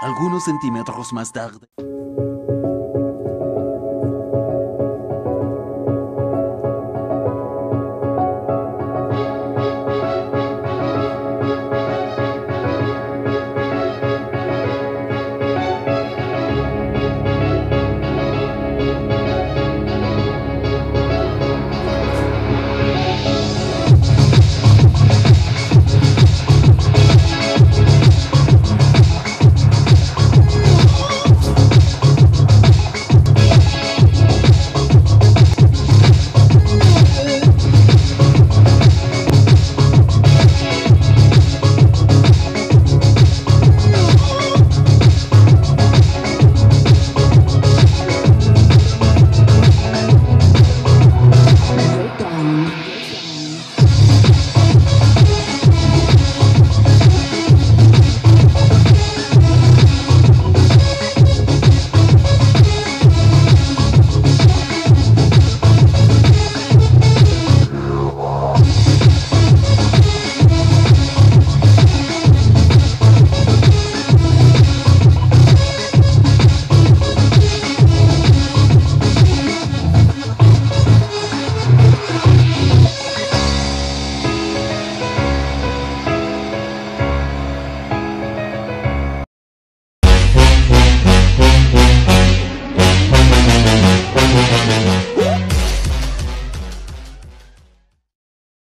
Algunos centímetros más tarde.